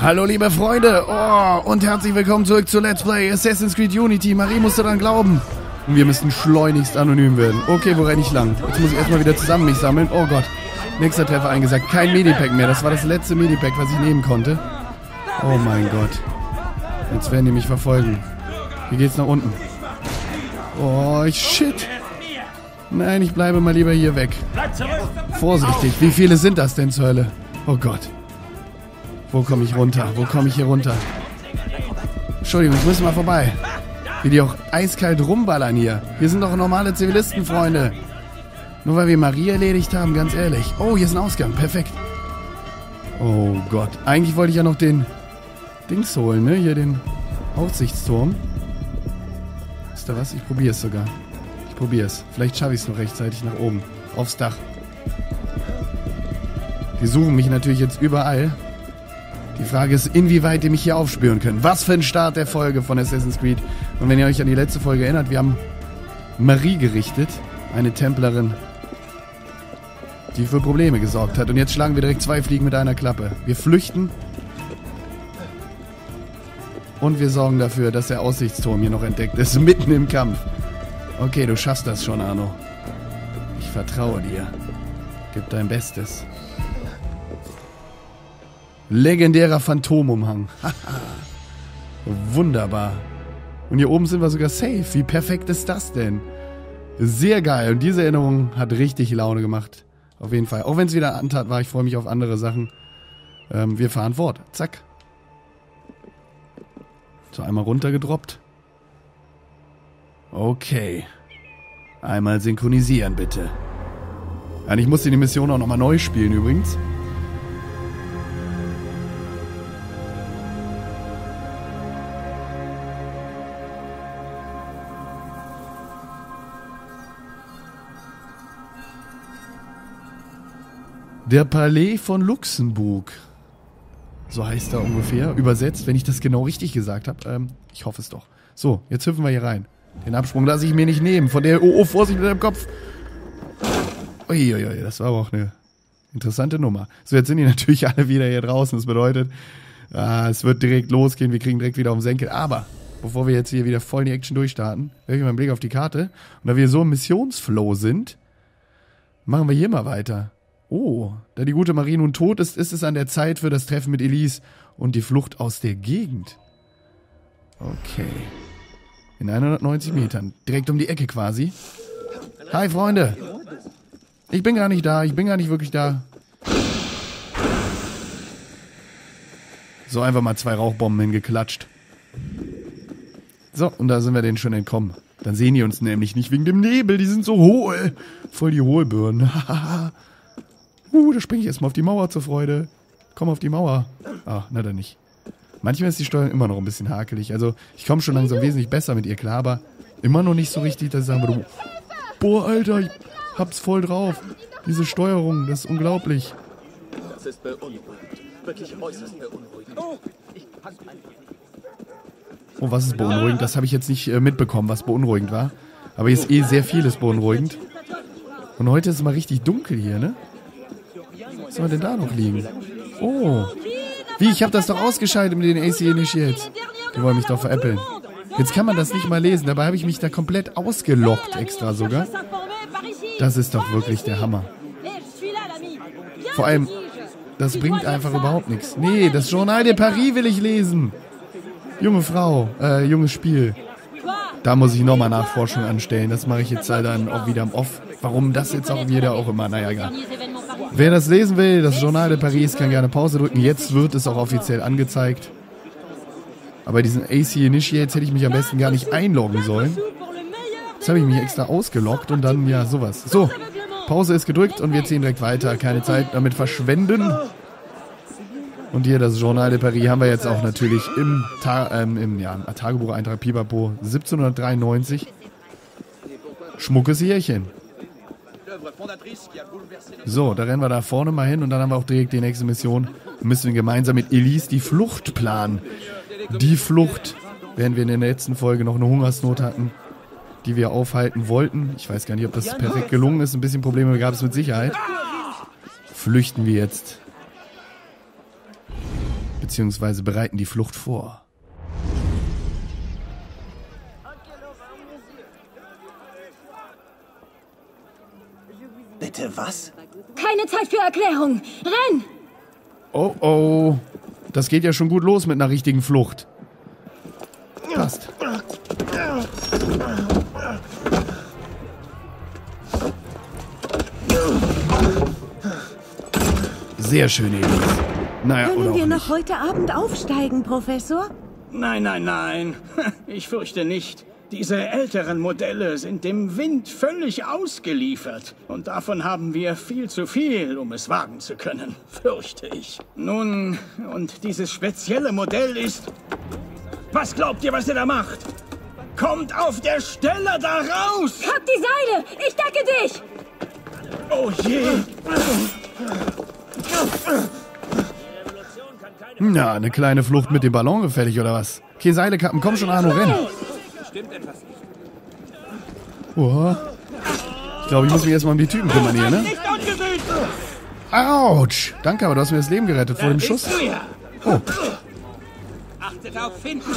Hallo liebe Freunde oh, und herzlich willkommen zurück zu Let's Play Assassin's Creed Unity. Marie musste dran glauben. Und wir müssen schleunigst anonym werden. Okay, wo renne ich lang? Jetzt muss ich erstmal wieder zusammen mich sammeln. Oh Gott. Nächster Treffer eingesagt. Kein Medipack mehr. Das war das letzte Medipack, was ich nehmen konnte. Oh mein Gott. Jetzt werden die mich verfolgen. Wie geht's nach unten? Oh, shit. Nein, ich bleibe mal lieber hier weg. Vorsichtig. Wie viele sind das denn zur Hölle? Oh Gott. Wo komme ich runter? Wo komme ich hier runter? Entschuldigung, ich muss mal vorbei. Wie die auch eiskalt rumballern hier. Wir sind doch normale Zivilisten, Freunde. Nur weil wir Marie erledigt haben, ganz ehrlich. Oh, hier ist ein Ausgang. Perfekt. Oh Gott. Eigentlich wollte ich ja noch den Dings holen, ne? Hier den Aussichtsturm. Ist da was? Ich probiere es sogar. Ich es. Vielleicht schaffe ich es noch rechtzeitig nach oben. Aufs Dach. Die suchen mich natürlich jetzt überall. Die Frage ist, inwieweit die mich hier aufspüren können. Was für ein Start der Folge von Assassin's Creed. Und wenn ihr euch an die letzte Folge erinnert, wir haben Marie gerichtet, eine Templerin, die für Probleme gesorgt hat. Und jetzt schlagen wir direkt zwei Fliegen mit einer Klappe. Wir flüchten und wir sorgen dafür, dass der Aussichtsturm hier noch entdeckt ist, mitten im Kampf. Okay, du schaffst das schon, Arno. Ich vertraue dir. Gib dein Bestes. Legendärer Phantomumhang. Wunderbar. Und hier oben sind wir sogar safe. Wie perfekt ist das denn? Sehr geil. Und diese Erinnerung hat richtig Laune gemacht. Auf jeden Fall. Auch wenn es wieder Antat war, ich freue mich auf andere Sachen. Ähm, wir fahren fort. Zack. So, einmal runtergedroppt. Okay. Einmal synchronisieren, bitte. Ich musste die Mission auch nochmal neu spielen übrigens. Der Palais von Luxemburg. So heißt er ungefähr. Übersetzt, wenn ich das genau richtig gesagt habe. Ähm, ich hoffe es doch. So, jetzt hüpfen wir hier rein. Den Absprung lasse ich mir nicht nehmen. Von der. Oh, oh Vorsicht mit deinem Kopf. Uiuiui, das war aber auch eine interessante Nummer. So, jetzt sind die natürlich alle wieder hier draußen. Das bedeutet, äh, es wird direkt losgehen. Wir kriegen direkt wieder auf den Senkel. Aber bevor wir jetzt hier wieder voll in die Action durchstarten, werfe ich mal einen Blick auf die Karte. Und da wir so im Missionsflow sind, machen wir hier mal weiter. Oh, da die gute Marie nun tot ist, ist es an der Zeit für das Treffen mit Elise und die Flucht aus der Gegend. Okay. In 190 Metern. Direkt um die Ecke quasi. Hi, Freunde. Ich bin gar nicht da. Ich bin gar nicht wirklich da. So einfach mal zwei Rauchbomben hingeklatscht. So, und da sind wir denen schon entkommen. Dann sehen die uns nämlich nicht wegen dem Nebel. Die sind so hohl. Voll die Hohlbirnen. Uh, da springe ich erstmal auf die Mauer zur Freude. Komm auf die Mauer. Ah, na dann nicht. Manchmal ist die Steuerung immer noch ein bisschen hakelig. Also ich komme schon langsam wesentlich besser mit ihr klar, aber immer noch nicht so richtig, dass ich sagen würde, boah, Alter, ich hab's voll drauf. Diese Steuerung, das ist unglaublich. Das ist beunruhigend. Wirklich äußerst beunruhigend. Oh, was ist beunruhigend? Das habe ich jetzt nicht äh, mitbekommen, was beunruhigend war. Aber hier ist eh sehr vieles beunruhigend. Und heute ist es mal richtig dunkel hier, ne? Was soll denn da noch liegen? Oh. Wie, ich habe das doch ausgeschaltet mit den AC Initiates. Die wollen mich doch veräppeln. Jetzt kann man das nicht mal lesen. Dabei habe ich mich da komplett ausgelockt extra sogar. Das ist doch wirklich der Hammer. Vor allem, das bringt einfach überhaupt nichts. Nee, das Journal de Paris will ich lesen. Junge Frau, äh, junges Spiel. Da muss ich nochmal Nachforschung anstellen. Das mache ich jetzt halt dann auch wieder im Off. Warum das jetzt auch wieder auch immer, naja, egal. Wer das lesen will, das Journal de Paris, kann gerne Pause drücken. Jetzt wird es auch offiziell angezeigt. Aber diesen AC Initiates hätte ich mich am besten gar nicht einloggen sollen. Jetzt habe ich mich extra ausgeloggt und dann, ja, sowas. So, Pause ist gedrückt und wir ziehen direkt weiter. Keine Zeit damit verschwenden. Und hier das Journal de Paris haben wir jetzt auch natürlich im, Ta ähm, im ja, Tagebuch-Eintrag Pipapo 1793. Schmuckes Jährchen. So, da rennen wir da vorne mal hin und dann haben wir auch direkt die nächste Mission. Dann müssen wir gemeinsam mit Elise die Flucht planen. Die Flucht, während wir in der letzten Folge noch eine Hungersnot hatten, die wir aufhalten wollten. Ich weiß gar nicht, ob das perfekt gelungen ist. Ein bisschen Probleme gab es mit Sicherheit. Flüchten wir jetzt beziehungsweise bereiten die Flucht vor. Bitte was? Keine Zeit für Erklärung. Renn! Oh oh, das geht ja schon gut los mit einer richtigen Flucht. Passt. Sehr schön, Elis. Naja, oder Können auch wir nicht. noch heute Abend aufsteigen, Professor? Nein, nein, nein. Ich fürchte nicht. Diese älteren Modelle sind dem Wind völlig ausgeliefert. Und davon haben wir viel zu viel, um es wagen zu können, fürchte ich. Nun, und dieses spezielle Modell ist... Was glaubt ihr, was er da macht? Kommt auf der Stelle da raus! Hab die Seile! Ich decke dich! Oh je! Na, eine kleine Flucht mit dem Ballon gefällig, oder was? Okay, Seilekappen, komm schon, Arno, renn. Oh. Ich glaube, ich muss mich erstmal um die Typen kümmern hier, ne? Autsch! Danke, aber du hast mir das Leben gerettet vor dem Schuss. Oh, Achtet auf Finden!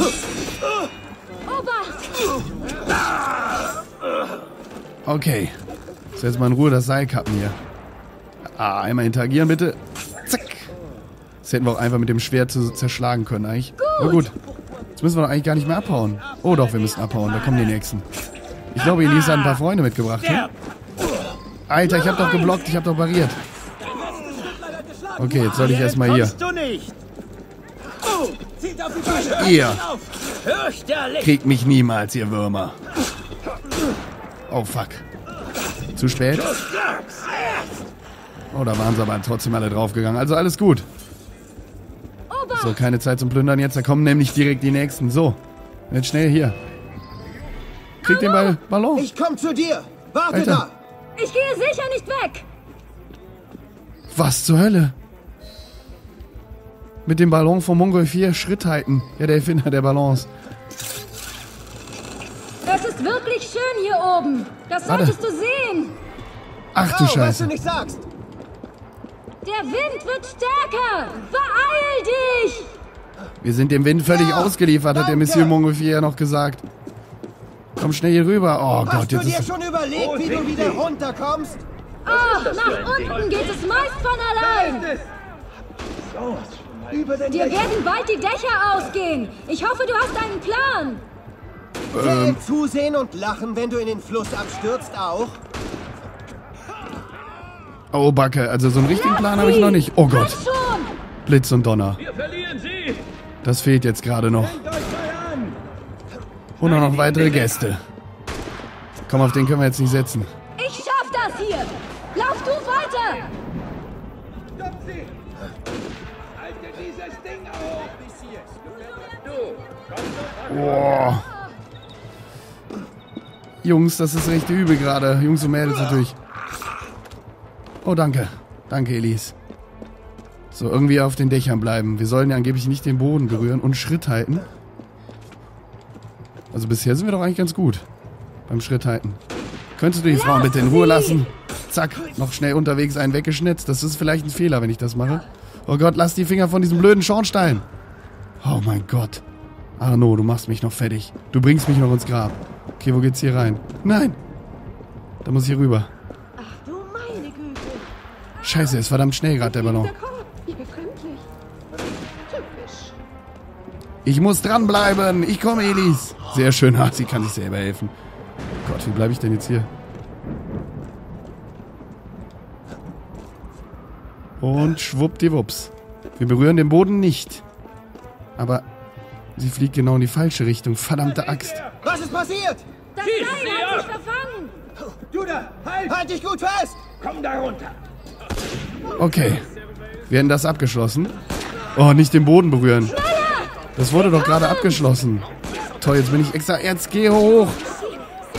Okay. So, jetzt mal in Ruhe das Seil kappen hier. Ah, einmal interagieren, bitte. Zack. Das hätten wir auch einfach mit dem Schwert zu zerschlagen können, eigentlich. Na gut. Jetzt müssen wir doch eigentlich gar nicht mehr abhauen. Oh doch, wir müssen abhauen. Da kommen die Nächsten. Ich glaube, Elisa hat ein paar Freunde mitgebracht. Ne? Alter, ich hab doch geblockt, ich hab doch pariert. Okay, jetzt soll ich erstmal hier. Oh! Ihr kriegt mich niemals, ihr Würmer. Oh, fuck. Zu spät? Oh, da waren sie aber trotzdem alle draufgegangen. Also alles gut. So, keine Zeit zum Plündern jetzt. Da kommen nämlich direkt die Nächsten. So, jetzt schnell hier. Krieg den Ball Ballon. Ich komm zu dir. Warte Alter. da. Ich gehe sicher nicht weg! Was zur Hölle? Mit dem Ballon vom Mongol 4 Schritt halten. Ja, der Erfinder der Ballons. Es ist wirklich schön hier oben. Das Warte. solltest du sehen. Ach du Oh, was du Scheiße. nicht sagst. Der Wind wird stärker. Beeil dich! Wir sind dem Wind völlig Ja, ausgeliefert, hat der danke. Monsieur Mongol 4 ja noch gesagt. Komm schnell hier rüber. Oh Hast Gott, du jetzt dir ist... schon überlegt, wie du wieder runterkommst? Oh, nach unten geht es meist von allein. Über den Dir werden bald die Dächer ausgehen. Ich hoffe, du hast einen Plan. Zählen, zusehen und lachen, wenn du in den Fluss abstürzt auch. Oh Backe, also so einen richtigen Plan habe ich noch nicht. Oh Gott, schon! Blitz und Donner. Wir verlieren sie! Das fehlt jetzt gerade noch. Und auch noch weitere Gäste. Komm, auf den können wir jetzt nicht setzen. Ich schaff das hier. Lauf du weiter. Stopp sie! Halte dieses Ding auf! Du! Boah. Jungs, das ist recht übel gerade. Jungs und Mädels natürlich. Oh, danke. Danke, Elise. So, irgendwie auf den Dächern bleiben. Wir sollen ja angeblich nicht den Boden berühren und Schritt halten. Also bisher sind wir doch eigentlich ganz gut. Beim Schritt halten. Könntest du die Frauen bitte in Ruhe lassen? Zack, noch schnell unterwegs einen weggeschnitzt. Das ist vielleicht ein Fehler, wenn ich das mache. Oh Gott, lass die Finger von diesem blöden Schornstein. Oh mein Gott. Arno, du machst mich noch fertig. Du bringst mich noch ins Grab. Okay, wo geht's hier rein? Nein. Da muss ich hier rüber. Ach du meine Güte. Scheiße, ist verdammt schnell gerade der Ballon. Ich muss dranbleiben. Ich komme, Elis. Sehr schön. Ah, sie kann sich selber helfen. Gott, wie bleibe ich denn jetzt hier? Und schwuppdiwupps. Wir berühren den Boden nicht. Aber sie fliegt genau in die falsche Richtung. Verdammte Axt. Was ist passiert? Das Seil hat sich verfangen. Du da! Halt! Halt dich gut fest. Komm da runter! Okay. Wir haben das abgeschlossen. Oh, nicht den Boden berühren. Das wurde doch gerade abgeschlossen. Toll, jetzt bin ich extra. Jetzt geh hoch.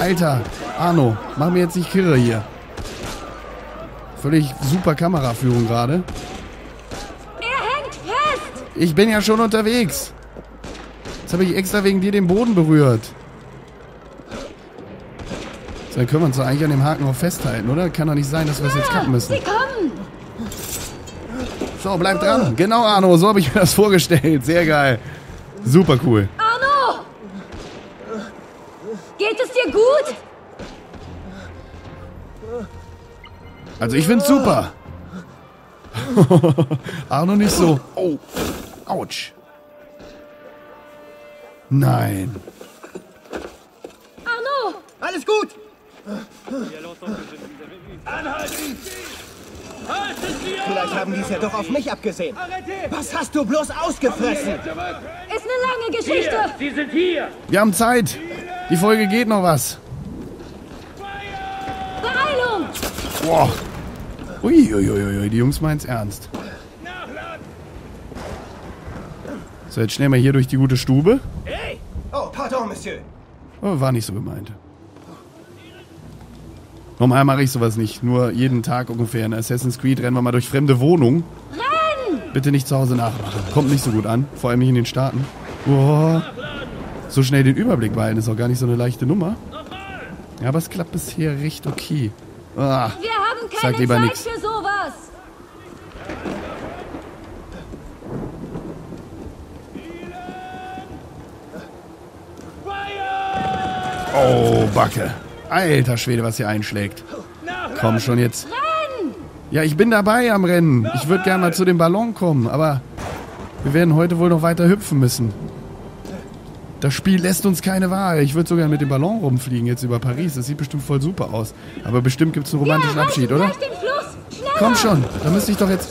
Alter, Arno, mach mir jetzt nicht kirre hier. Völlig super Kameraführung gerade. Er hängt fest. Ich bin ja schon unterwegs. Jetzt habe ich extra wegen dir den Boden berührt. So, dann können wir uns doch eigentlich an dem Haken auch festhalten, oder? Kann doch nicht sein, dass wir es jetzt kappen müssen. Sie kommen. So, bleib dran. Genau, Arno, so habe ich mir das vorgestellt. Sehr geil. Super cool. Arno! Also ich find's super. Arno nicht so. Oh. Autsch. Nein. Arno! Alles gut! Vielleicht haben die es ja doch auf mich abgesehen. Was hast du bloß ausgefressen? Ist eine lange Geschichte. Sie sind hier! Wir haben Zeit. Die Folge geht noch was. Beeilung! Boah. Uiuiuiui, die Jungs meinen's ernst. So, jetzt schnell mal hier durch die gute Stube. Oh, pardon, Monsieur. Oh, war nicht so gemeint. Normal mache ich sowas nicht. Nur jeden Tag ungefähr in Assassin's Creed rennen wir mal durch fremde Wohnungen. Renn! Bitte nicht zu Hause nachmachen. Kommt nicht so gut an. Vor allem nicht in den Staaten. Boah. So schnell den Überblick behalten ist auch gar nicht so eine leichte Nummer. Ja, aber es klappt bisher recht okay. Ah, Wir Sag lieber sowas. oh, Backe. Alter Schwede, was hier einschlägt. Komm schon jetzt. Ja, ich bin dabei am Rennen. Ich würde gerne mal zu dem Ballon kommen, aber wir werden heute wohl noch weiter hüpfen müssen. Das Spiel lässt uns keine Wahl. Ich würde sogar mit dem Ballon rumfliegen jetzt über Paris. Das sieht bestimmt voll super aus. Aber bestimmt gibt es einen romantischen Abschied, oder? Komm schon, da müsste ich doch jetzt...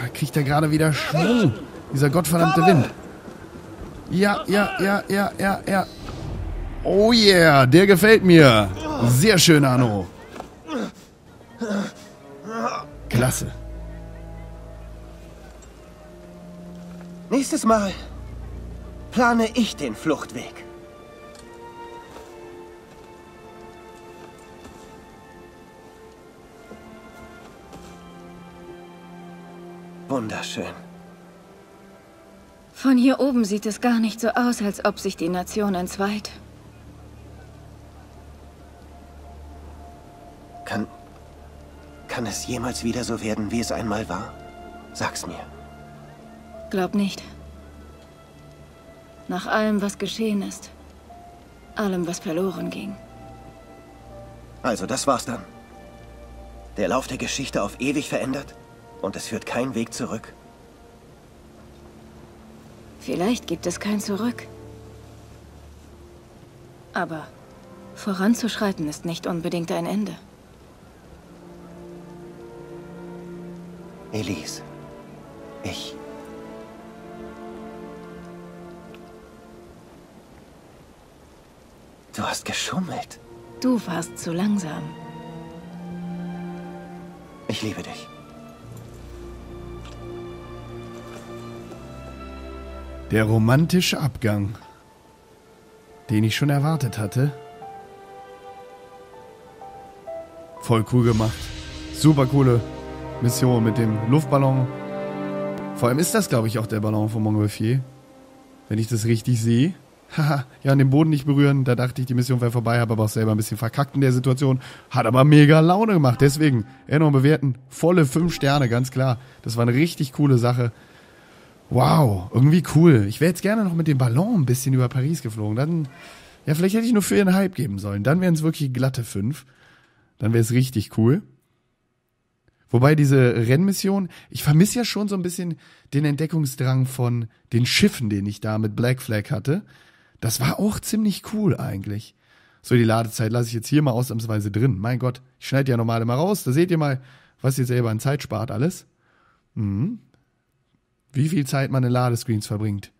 Da kriegt er gerade wieder Schwung. Dieser gottverdammte Wind. Ja, ja, ja, ja, ja, ja. Oh yeah, der gefällt mir. Sehr schön, Arno. Klasse. Nächstes Mal plane ich den Fluchtweg. Wunderschön. Von hier oben sieht es gar nicht so aus, als ob sich die Nation entzweit. Kann. Kann es jemals wieder so werden, wie es einmal war? Sag's mir. Glaub nicht. Nach allem, was geschehen ist. Allem, was verloren ging. Also, das war's dann. Der Lauf der Geschichte auf ewig verändert und es führt kein Weg zurück. Vielleicht gibt es kein Zurück. Aber voranzuschreiten ist nicht unbedingt ein Ende. Elise, ich. Hast geschummelt. Du warst zu langsam. Ich liebe dich. Der romantische Abgang, den ich schon erwartet hatte. Voll cool gemacht. Super coole Mission mit dem Luftballon. Vor allem ist das, glaube ich, auch der Ballon von Montgolfier. Wenn ich das richtig sehe. Haha, ja, an den Boden nicht berühren. Da dachte ich, die Mission wäre vorbei, habe aber auch selber ein bisschen verkackt in der Situation. Hat aber mega Laune gemacht. Deswegen, Erinnerung bewerten. Volle fünf Sterne, ganz klar. Das war eine richtig coole Sache. Wow, irgendwie cool. Ich wäre jetzt gerne noch mit dem Ballon ein bisschen über Paris geflogen. Dann, ja, vielleicht hätte ich nur für einen Hype geben sollen. Dann wären es wirklich glatte fünf. Dann wäre es richtig cool. Wobei diese Rennmission, ich vermisse ja schon so ein bisschen den Entdeckungsdrang von den Schiffen, den ich da mit Black Flag hatte. Das war auch ziemlich cool eigentlich. So, die Ladezeit lasse ich jetzt hier mal ausnahmsweise drin. Mein Gott, ich schneide ja normal immer raus. Da seht ihr mal, was ihr selber an Zeit spart alles. Mhm. Wie viel Zeit man in Ladescreens verbringt.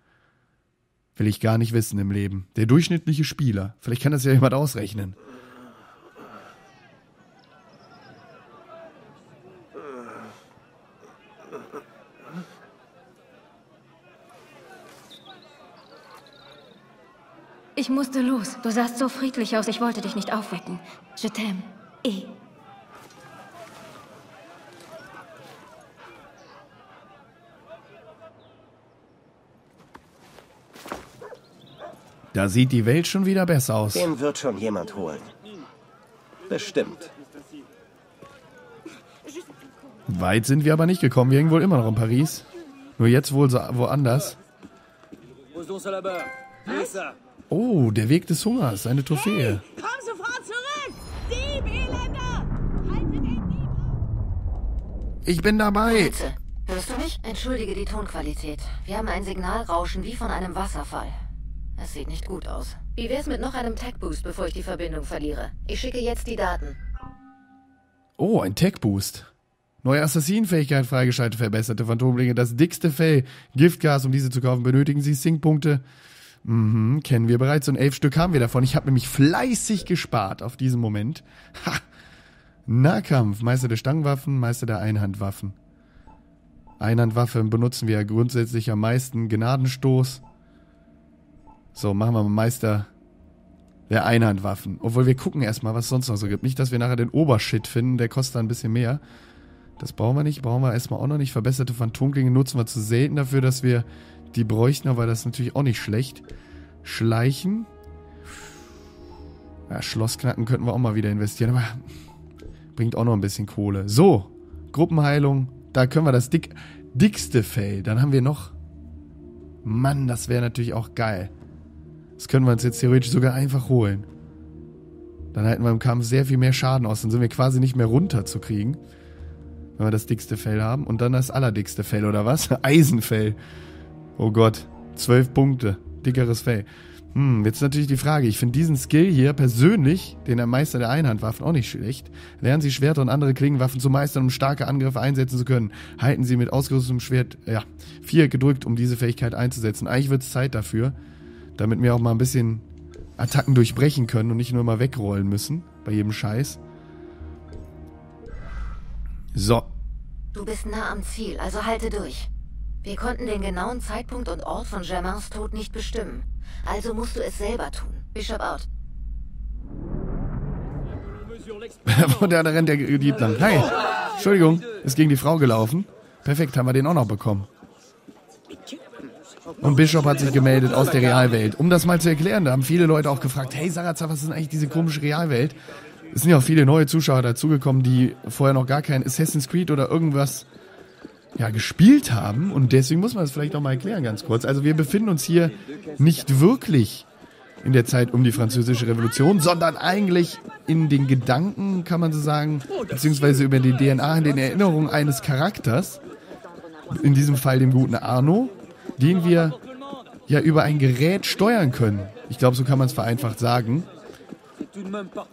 Will ich gar nicht wissen im Leben. Der durchschnittliche Spieler. Vielleicht kann das ja jemand ausrechnen. Ich musste los. Du sahst so friedlich aus, ich wollte dich nicht aufwecken. Je t'aime. Eh. Da sieht die Welt schon wieder besser aus. Den wird schon jemand holen. Bestimmt. Weit sind wir aber nicht gekommen. Wir hängen wohl immer noch in Paris. Nur jetzt wohl so, woanders. Oh, der Weg des Hungers, eine Trophäe. Komm sofort zurück! Dieb, Elender! Halte den Dieb! Ich bin dabei. Bitte. Hörst du mich? Entschuldige die Tonqualität. Wir haben ein Signalrauschen wie von einem Wasserfall. Es sieht nicht gut aus. Wie wär's mit noch einem Tech-Boost, bevor ich die Verbindung verliere? Ich schicke jetzt die Daten. Oh, ein Tech-Boost. Neue Assassinenfähigkeit freigeschaltet, verbesserte Phantomlinge, das dickste Fell, Giftgas, um diese zu kaufen, benötigen Sie Sync-Punkte. Mhm, kennen wir bereits und elf Stück haben wir davon. Ich habe nämlich fleißig gespart auf diesen Moment. Ha! Nahkampf, Meister der Stangenwaffen, Meister der Einhandwaffen. Einhandwaffe benutzen wir ja grundsätzlich am meisten. Gnadenstoß. So, machen wir mal Meister der Einhandwaffen. Obwohl wir gucken erstmal, was es sonst noch so gibt. Nicht, dass wir nachher den Obershit finden, der kostet ein bisschen mehr. Das brauchen wir nicht, brauchen wir erstmal auch noch nicht. Verbesserte Phantomklinge nutzen wir zu selten dafür, dass wir die bräuchten, aber das ist natürlich auch nicht schlecht. Schleichen. Ja, Schlossknacken könnten wir auch mal wieder investieren, aber bringt auch noch ein bisschen Kohle. So, Gruppenheilung, da können wir das dick, dickste Fell. Dann haben wir noch. Mann, das wäre natürlich auch geil. Das können wir uns jetzt theoretisch sogar einfach holen. Dann halten wir im Kampf sehr viel mehr Schaden aus. Dann sind wir quasi nicht mehr runterzukriegen. Wenn wir das dickste Fell haben. Und dann das allerdickste Fell, oder was? Eisenfell. Oh Gott. Zwölf Punkte. Dickeres Fell. Hm, jetzt natürlich die Frage. Ich finde diesen Skill hier persönlich, den der Meister der Einhandwaffen, auch nicht schlecht. Lernen Sie Schwerter und andere Klingenwaffen zu meistern, um starke Angriffe einsetzen zu können. Halten Sie mit ausgerüstetem Schwert, ja, vier gedrückt, um diese Fähigkeit einzusetzen. Eigentlich wird es Zeit dafür, damit wir auch mal ein bisschen Attacken durchbrechen können und nicht nur mal wegrollen müssen bei jedem Scheiß. So, Du bist nah am Ziel, also halte durch. Wir konnten den genauen Zeitpunkt und Ort von Germains Tod nicht bestimmen. Also musst du es selber tun. Bishop out. Und da rennt der Dieb lang. Hi, Entschuldigung, ist gegen die Frau gelaufen. Perfekt, haben wir den auch noch bekommen. Und Bishop hat sich gemeldet aus der Realwelt. Um das mal zu erklären, da haben viele Leute auch gefragt, hey Sarazar, was ist denn eigentlich diese komische Realwelt? Es sind ja auch viele neue Zuschauer dazugekommen, die vorher noch gar kein Assassin's Creed oder irgendwas ja, gespielt haben. Und deswegen muss man das vielleicht auch mal erklären, ganz kurz. Also wir befinden uns hier nicht wirklich in der Zeit um die französische Revolution, sondern eigentlich in den Gedanken, kann man so sagen, beziehungsweise über die DNA, in den Erinnerungen eines Charakters, in diesem Fall dem guten Arno, den wir ja über ein Gerät steuern können. Ich glaube, so kann man es vereinfacht sagen.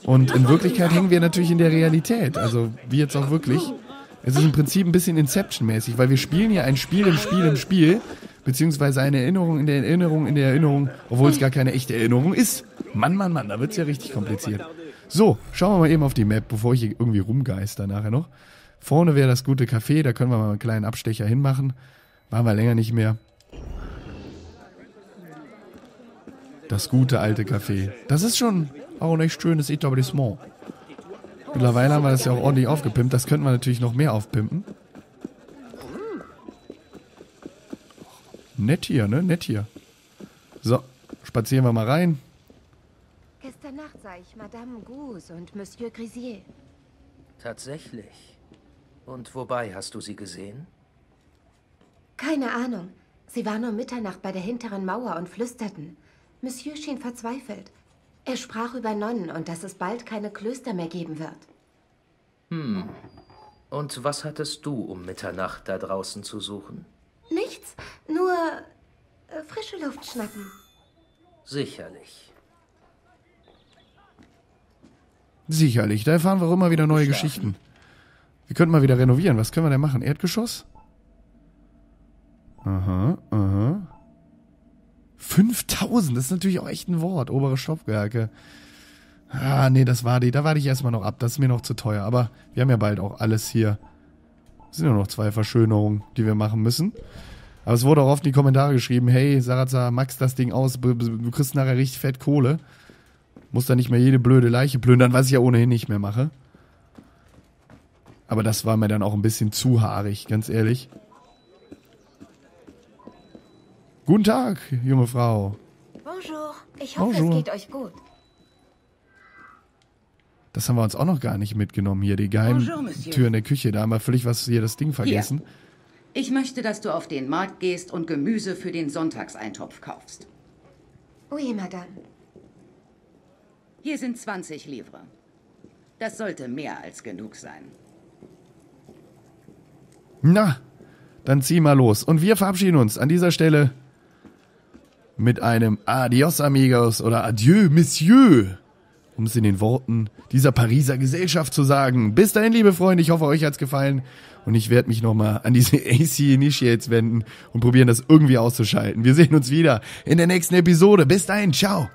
Und in Wirklichkeit hängen wir natürlich in der Realität. Also wie jetzt auch wirklich. Es ist im Prinzip ein bisschen Inception-mäßig, weil wir spielen ja ein Spiel im Spiel im Spiel, beziehungsweise eine Erinnerung in der Erinnerung in der Erinnerung, obwohl es gar keine echte Erinnerung ist. Mann, Mann, Mann, da wird es ja richtig kompliziert. So, schauen wir mal eben auf die Map, bevor ich hier irgendwie rumgeister nachher noch. Vorne wäre das gute Café, da können wir mal einen kleinen Abstecher hinmachen. Waren wir länger nicht mehr. Das gute alte Café. Das ist schon auch ein echt schönes Etablissement. Mittlerweile haben wir das ja auch ordentlich aufgepimpt. Das könnten wir natürlich noch mehr aufpimpen. Nett hier, ne? Nett hier. So, spazieren wir mal rein. Gestern Nacht sah ich Madame Gouze und Monsieur Grisier. Tatsächlich. Und wobei hast du sie gesehen? Keine Ahnung. Sie waren um Mitternacht bei der hinteren Mauer und flüsterten. Monsieur schien verzweifelt. Er sprach über Nonnen und dass es bald keine Klöster mehr geben wird. Und was hattest du um Mitternacht da draußen zu suchen? Nichts, nur äh, frische Luft schnappen. Sicherlich. Sicherlich, da erfahren wir auch immer wieder neue Schlafen. Geschichten. Wir könnten mal wieder renovieren. Was können wir denn machen? Erdgeschoss? Aha, aha. 5000, das ist natürlich auch echt ein Wort. Obere Stockwerke. Ah, nee, das war die. Da warte ich erstmal noch ab. Das ist mir noch zu teuer. Aber wir haben ja bald auch alles hier. Es sind nur noch zwei Verschönerungen, die wir machen müssen. Aber es wurde auch oft in die Kommentare geschrieben, hey, Sarazar, max das Ding aus, du kriegst nachher richtig fett Kohle. Muss da nicht mehr jede blöde Leiche plündern, was ich ja ohnehin nicht mehr mache. Aber das war mir dann auch ein bisschen zu haarig, ganz ehrlich. Guten Tag, junge Frau. Bonjour. Ich hoffe, Bonjour. es geht euch gut. Das haben wir uns auch noch gar nicht mitgenommen hier, die. Geheimtür in der Küche. Da haben wir völlig was hier das Ding vergessen. Ich möchte, dass du auf den Markt gehst und Gemüse für den Sonntagseintopf kaufst. Oui, Madame. Hier sind 20 Livres. Das sollte mehr als genug sein. Na, dann zieh mal los. Und wir verabschieden uns an dieser Stelle mit einem Adios, amigos oder Adieu, Monsieur. Um es in den Worten dieser Pariser Gesellschaft zu sagen. Bis dahin, liebe Freunde, ich hoffe, euch hat's gefallen. Und ich werde mich nochmal an diese AC Initiates wenden und probieren, das irgendwie auszuschalten. Wir sehen uns wieder in der nächsten Episode. Bis dahin, ciao.